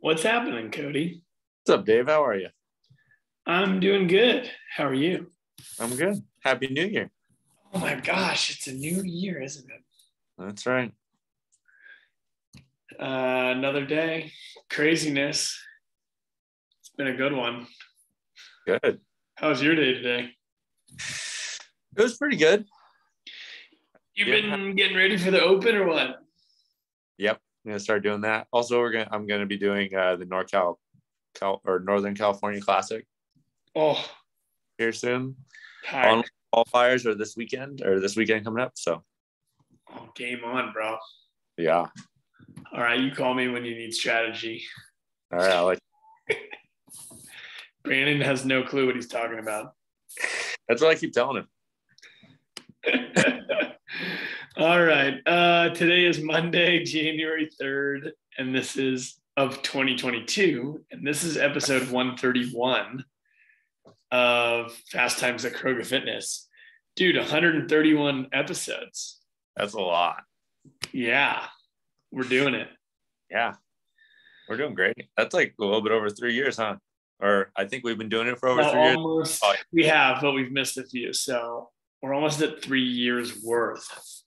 What's happening, Cody? What's up, Dave? How are you? I'm doing good. How are you? I'm good. Happy New Year. Oh my gosh, it's a new year, isn't it? That's right. Uh, another day, craziness. It's been a good one. Good. How was your day today? It was pretty good. You Yeah. been getting ready for the open or what? Yep. I'm gonna start doing that. Also, we're gonna I'm gonna be doing uh, the NorCal Cal or Northern California Classic Oh, here soon. On qualifiers are this weekend or this weekend coming up. So Oh, game on, bro. yeah. All right, you call me when you need strategy. All right. Brandon has no clue what he's talking about. that's what I keep telling him. All right. Uh, today is Monday, January 3rd, and this is of 2022. And this is episode 131 of Fast Times at Croga Fitness. Dude, 131 episodes. That's a lot. Yeah, we're doing it. Yeah. We're doing great. That's like a little bit over three years, huh? Or I think we've been doing it for over Well, three years. almost, Oh, we have, but we've missed a few. So we're almost at three years worth.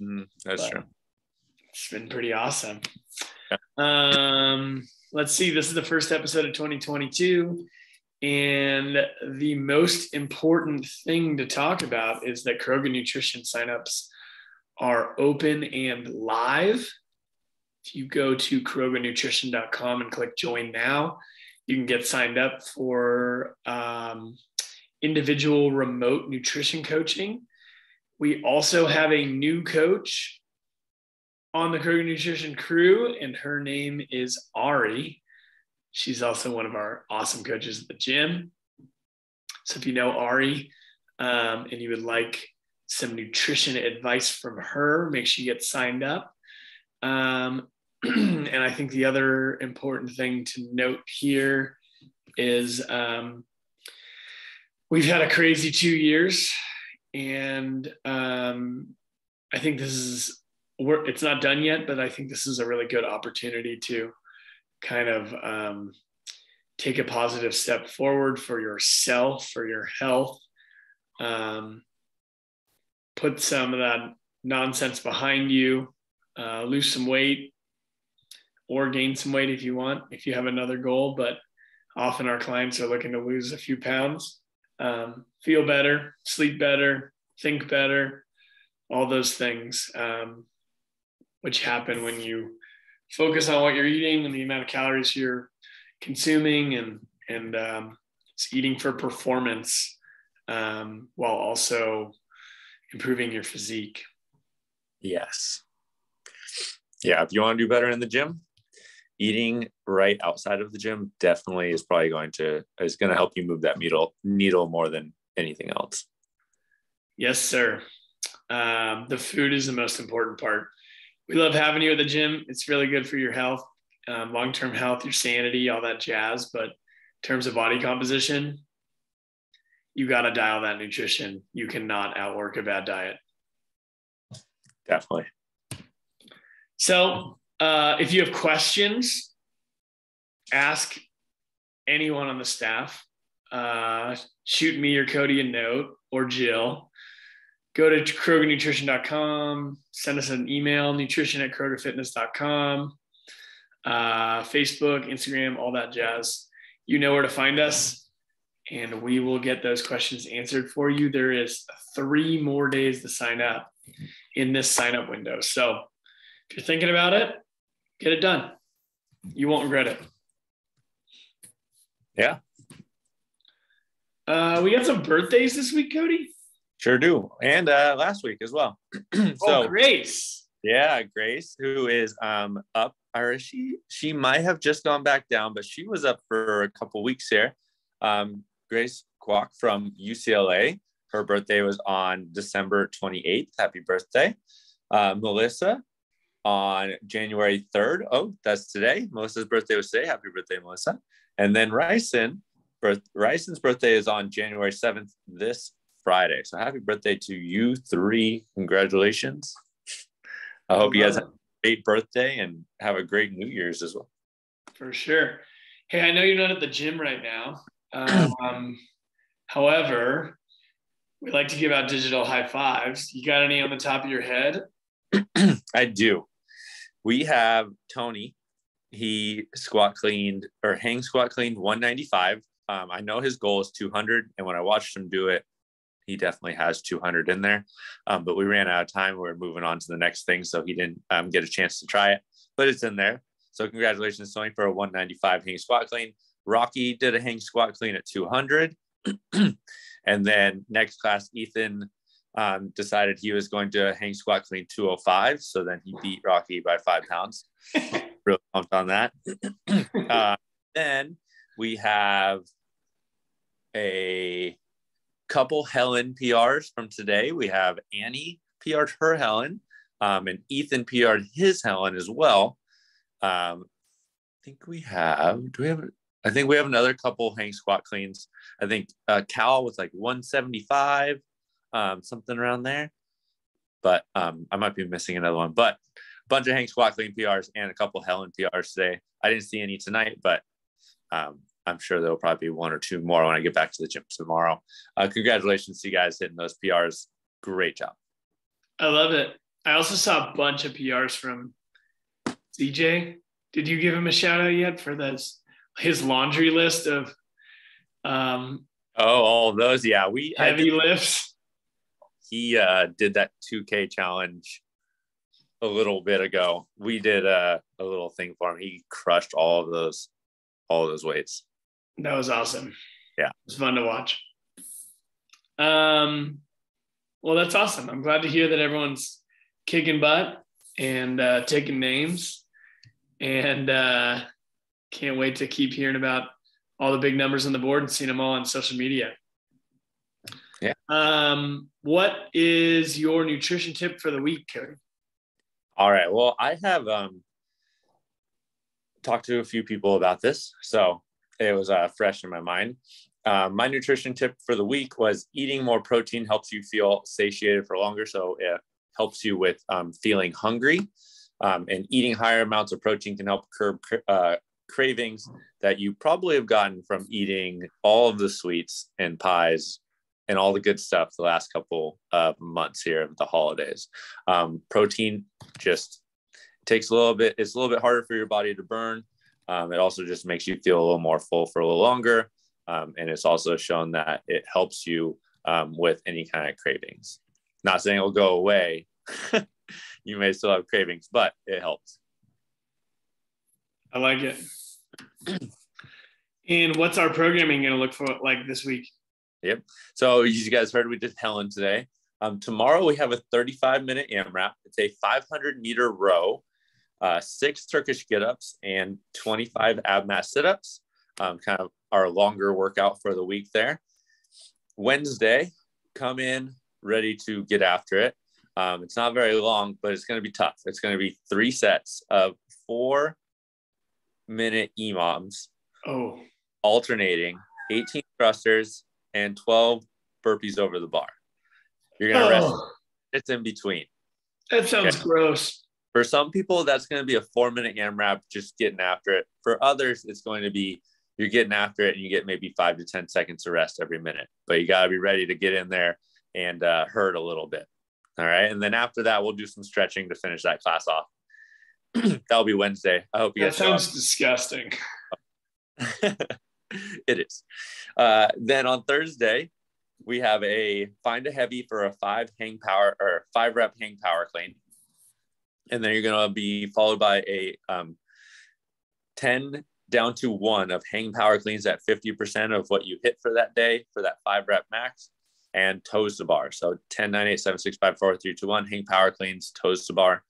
Mhm, that's But true. It's been pretty awesome. Um, let's see. This is the first episode of 2022. And the most important thing to talk about is that Croga Nutrition signups are open and live. If you go to croganutrition.com and click join now, you can get signed up for um, individual remote nutrition coaching. We also have a new coach on the Croga Nutrition crew, and her name is Ari. She's also one of our awesome coaches at the gym. So if you know Ari um, and you would like some nutrition advice from her, make sure you get signed up. Um, and I think the other important thing to note here is um, we've had a crazy two years, and um, I think this is we're, it's not done yet, but I think this is a really good opportunity to kind of um, take a positive step forward for yourself, for your health, um, put some of that nonsense behind you, uh, lose some weight, or gain some weight if you want, if you have another goal. But often our clients are looking to lose a few pounds, um, feel better, sleep better, think better, all those things, um, which happen when you focus on what you're eating and the amount of calories you're consuming and and um, it's eating for performance um, while also improving your physique. Yes. Yeah, if you want to do better in the gym, eating right outside of the gym definitely is probably going to is going to help you move that needle needle more than anything else. Yes, sir. Um, the food is the most important part. We love having you at the gym. It's really good for your health, um, long term health, your sanity, all that jazz. But in terms of body composition, you got to dial that nutrition. You cannot outwork a bad diet. Definitely. So, uh, if you have questions, ask anyone on the staff. Uh, shoot me or Cody a note or Jill. Go to croganutrition.com, send us an email, nutrition at crogafitness.com, uh, Facebook, Instagram, all that jazz. You know where to find us, and we will get those questions answered for you. There is three more days to sign up in this sign up window. So, if you're thinking about it, get it done. You won't regret it. Yeah. Uh, we got some birthdays this week, Cody. Sure do. And uh last week as well. so oh, Grace. yeah, Grace, who is um up or she she might have just gone back down, but she was up for a couple weeks here. Um, Grace Kwok from UCLA. Her birthday was on December 28th. Happy birthday. Uh, Melissa on January 3rd. Oh, that's today. Melissa's birthday was today. Happy birthday, Melissa. And then Ryson, birth, Ryson's birthday is on January 7th, this Friday. So happy birthday to you three. Congratulations. I hope you guys have a great birthday and have a great New Year's as well. For sure. Hey, I know you're not at the gym right now. Um, however, we like to give out digital high fives. You got any on the top of your head? I do. We have Tony. He squat cleaned or hang squat cleaned 195. Um, I know his goal is 200, and when I watched him do it, he definitely has 200 in there. Um, but we ran out of time. We we're moving on to the next thing, so he didn't um, get a chance to try it, but it's in there. So congratulations, Tony, for a 195 hang squat clean. Rocky did a hang squat clean at 200. and then next class, Ethan um, decided he was going to hang squat clean 205. So then he beat Rocky by five pounds. really pumped on that. uh, then we have a couple Helen PRs from today. We have Annie PR'd her Helen, um, and Ethan PR'd his Helen as well. Um, I think we have, do we have, I think we have another couple hang squat cleans. I think uh, Cal was like 175, um, something around there. But um, I might be missing another one. But a bunch of hang squat clean PRs and a couple Helen PRs today. I didn't see any tonight, but um, I'm sure there'll probably be one or two more when I get back to the gym tomorrow. Uh, congratulations to you guys hitting those PRs. Great job. I love it. I also saw a bunch of PRs from CJ. Did you give him a shout out yet for this his laundry list of um oh all those yeah we heavy lifts he uh did that 2k challenge a little bit ago. We did a, a little thing for him. He crushed all of those all of those weights. That was awesome. Yeah. It was fun to watch. Um well that's awesome. I'm glad to hear that everyone's kicking butt and uh, taking names. And uh, can't wait to keep hearing about all the big numbers on the board and seeing them all on social media. Yeah. Um, what is your nutrition tip for the week, Cody? All right. Well, I have um, talked to a few people about this, so it was uh, fresh in my mind. Uh, my nutrition tip for the week was eating more protein helps you feel satiated for longer, so it helps you with um, feeling hungry. Um, and eating higher amounts of protein can help curb uh, cravings that you probably have gotten from eating all of the sweets and pies and all the good stuff the last couple of months here of the holidays. Um, protein just takes a little bit, it's a little bit harder for your body to burn. Um, it also just makes you feel a little more full for a little longer. Um, and it's also shown that it helps you um, with any kind of cravings. Not saying it'll go away. you may still have cravings, but it helps. I like it. and what's our programming going to look for like this week? Yep. So you guys heard we did Helen today. Um, tomorrow we have a 35 minute AMRAP. It's a 500 meter row, uh, six Turkish get ups, and 25 ab mat sit ups. Um, kind of our longer workout for the week there. Wednesday, come in ready to get after it. Um, it's not very long, but it's going to be tough. It's going to be three sets of four minute EMOMs. Oh. Alternating 18 thrusters and 12 burpees over the bar. You're going to oh. rest. It's in between. That sounds okay. gross. For some people, that's going to be a four minute AMRAP, just getting after it. For others, it's going to be you're getting after it and you get maybe five to 10 seconds of rest every minute. But you got to be ready to get in there and uh, hurt a little bit. All right. And then after that, we'll do some stretching to finish that class off. That'll be Wednesday. I hope you that sounds disgusting. it is. Uh, then on Thursday, we have a find a heavy for a five hang power or five rep hang power clean. And then you're going to be followed by a um, 10 down to one of hang power cleans at 50% of what you hit for that day for that five rep max and toes to bar. So 10, 9, 8, 7, 6, 5, 4, 3, 2, 1, hang power cleans, toes to bar.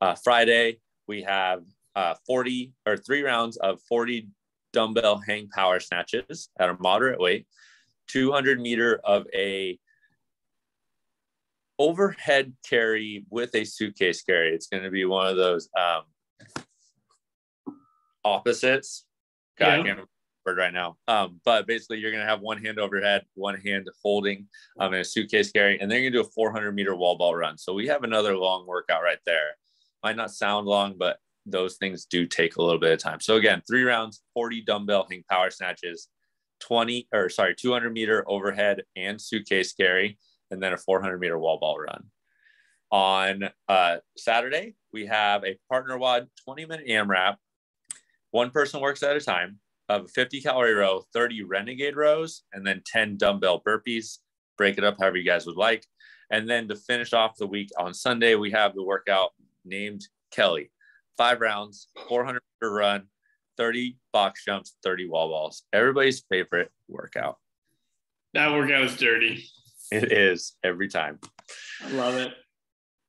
Uh, Friday, we have uh, 40 or three rounds of 40 dumbbell hang power snatches at a moderate weight, 200 meter of a overhead carry with a suitcase carry. It's going to be one of those um, opposites. God, yeah right now. Um, but basically, you're gonna have one hand overhead, one hand holding um, in a suitcase carry, and then you're gonna do a 400 meter wall ball run. So we have another long workout right there. Might not sound long, but those things do take a little bit of time. So again, three rounds, 40 dumbbell hang power snatches, 20 or sorry, 200 meter overhead and suitcase carry, and then a 400 meter wall ball run. On uh, Saturday, we have a partner WOD 20 minute AMRAP. One person works at a time of 50 calorie row, 30 renegade rows, and then 10 dumbbell burpees. Break it up however you guys would like. And then to finish off the week on Sunday, we have the workout named Kelly. Five rounds, 400 meter run, 30 box jumps, 30 wall balls. Everybody's favorite workout. That workout is dirty. It is every time. I love it.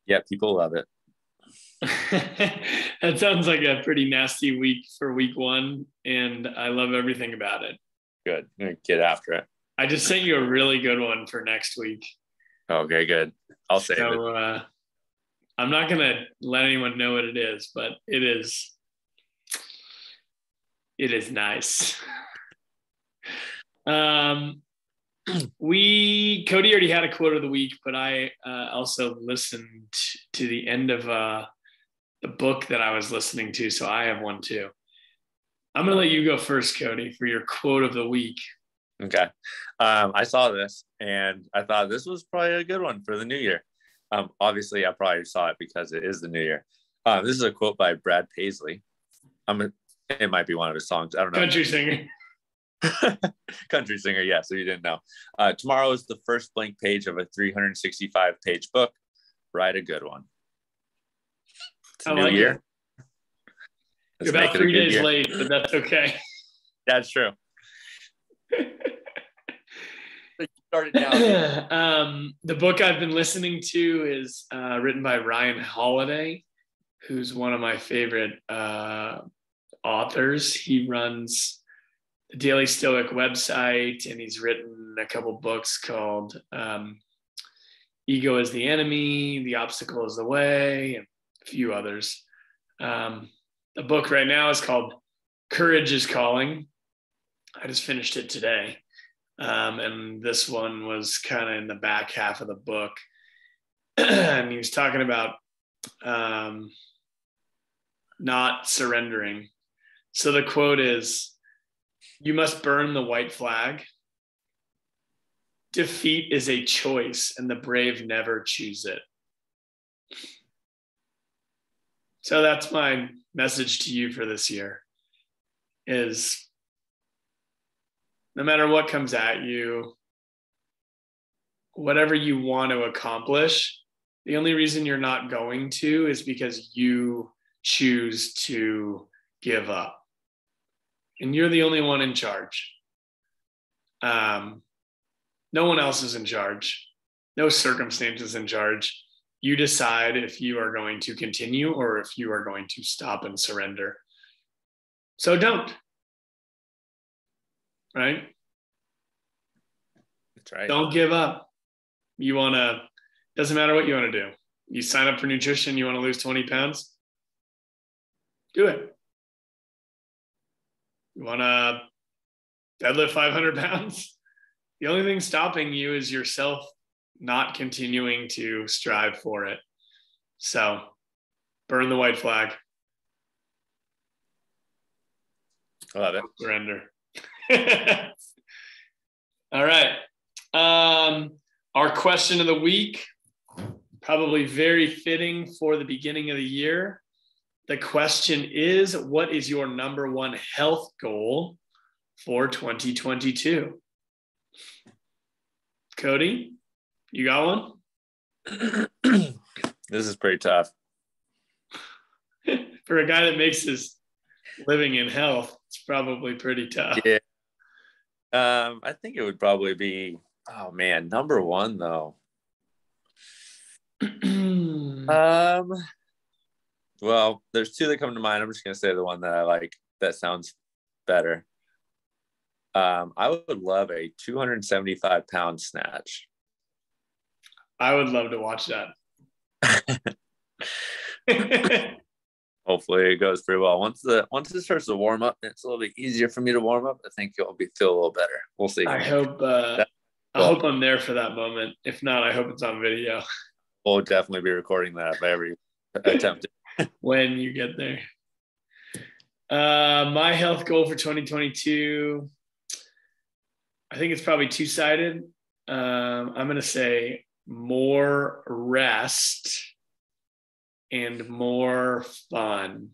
Yeah, people love it. that sounds like a pretty nasty week for week one, and I love everything about it. Good. get after it. I just sent you a really good one for next week. Okay, good. I'll save so, it. Uh, I'm not gonna let anyone know what it is, but it is it is nice. um we Cody already had a quote of the week, but I uh, also listened to the end of uh, the book that I was listening to, so I have one too. I'm gonna let you go first, Cody, for your quote of the week. Okay, um, I saw this and I thought this was probably a good one for the new year. Um, obviously, I probably saw it because it is the new year. Uh, this is a quote by Brad Paisley. I'm a, it might be one of his songs. I don't know. Country singer. country singer, yeah. So you didn't know. Uh, tomorrow is the first blank page of a 365 page book. Write a good one. It's a I new like year. You're about three days year. late, but that's okay. That's true. started now. um, the book I've been listening to is uh, written by Ryan Holiday, who's one of my favorite uh, authors. He runs the Daily Stoic website, and he's written a couple books called um, Ego is the Enemy, The Obstacle is the Way, and a few others. Um, the book right now is called Courage is Calling. I just finished it today. Um, and this one was kind of in the back half of the book. and he was talking about um, not surrendering. So the quote is You must burn the white flag. Defeat is a choice, and the brave never choose it. So that's my message to you for this year is no matter what comes at you, whatever you want to accomplish, the only reason you're not going to is because you choose to give up. And you're the only one in charge. Um, no one else is in charge, no circumstances in charge. You decide if you are going to continue or if you are going to stop and surrender. So don't right? That's right. Don't give up. You want to, doesn't matter what you want to do. You sign up for nutrition, you want to lose 20 pounds, do it. You want to deadlift 500 pounds? The only thing stopping you is yourself not continuing to strive for it. So burn the white flag. I love it. Surrender. All right. Um, our question of the week, probably very fitting for the beginning of the year. The question is What is your number one health goal for 2022? Cody, you got one? this is pretty tough. for a guy that makes his living in health, it's probably pretty tough. Yeah. Um, I think it would probably be oh man, number one though. um well, there's two that come to mind. I'm just gonna say the one that I like that sounds better. Um, I would love a 275 pound snatch. I would love to watch that. hopefully it goes pretty well. Once the once it starts to warm up, it's a little bit easier for me to warm up. I think it'll be feel a little better. We'll see. I hope uh, I hope I'm there for that moment. If not, I hope it's on video. We'll definitely be recording that if I ever attempt it. when you get there. Uh, my health goal for 2022, I think it's probably two sided. Um, I'm going to say more rest and more fun.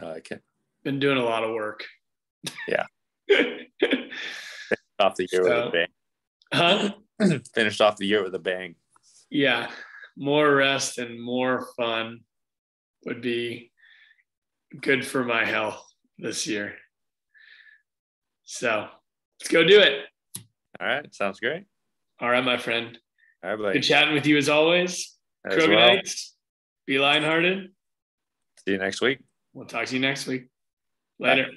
I like it. Been doing a lot of work. Yeah. off the year So- with a Huh? bang. Finished off the year with a bang. Yeah. More rest and more fun would be good for my health this year. So let's go do it. All right. Sounds great. All right, my friend. All right. Good chatting with you as always. As well. Be lion hearted. See you next week. We'll talk to you next week. Later.